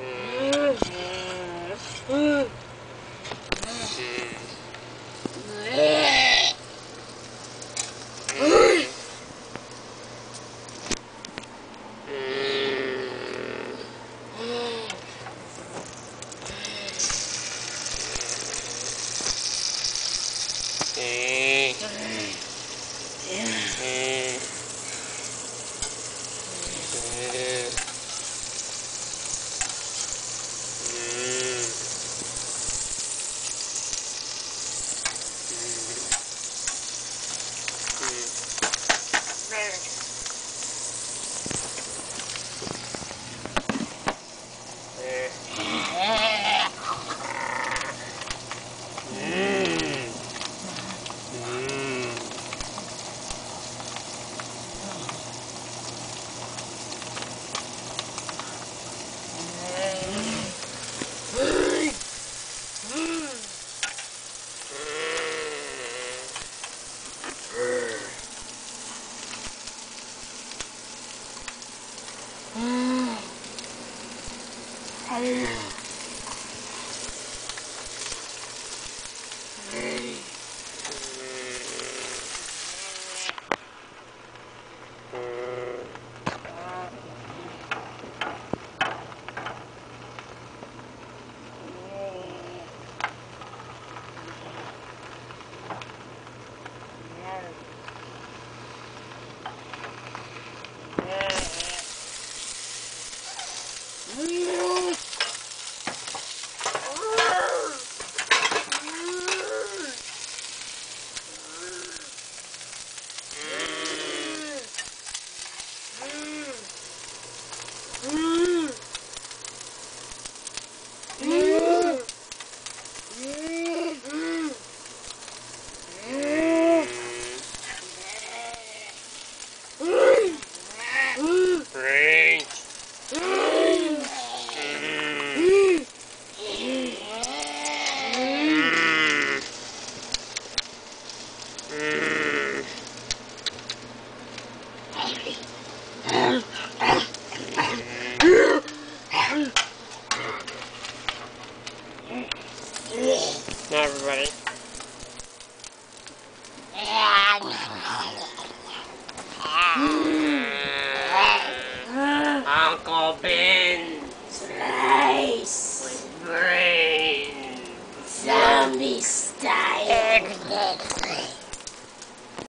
Mm. 다 행. Now everybody. Uncle Ben's place. brains, Zombie style.